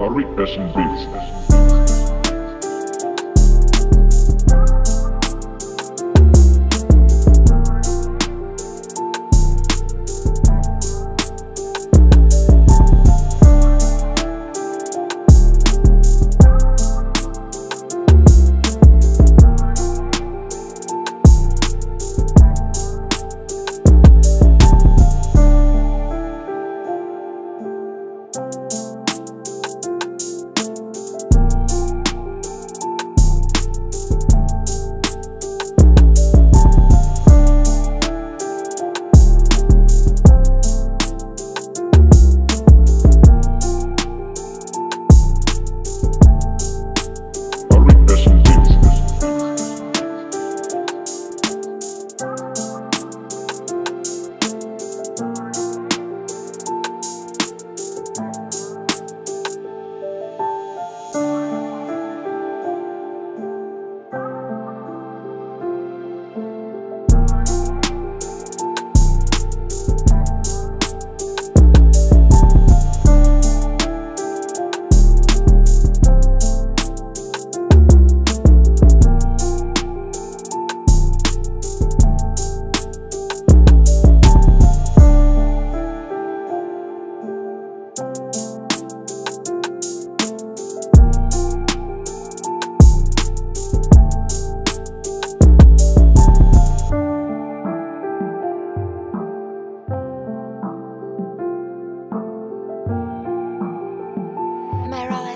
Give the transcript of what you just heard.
a rich person business. where I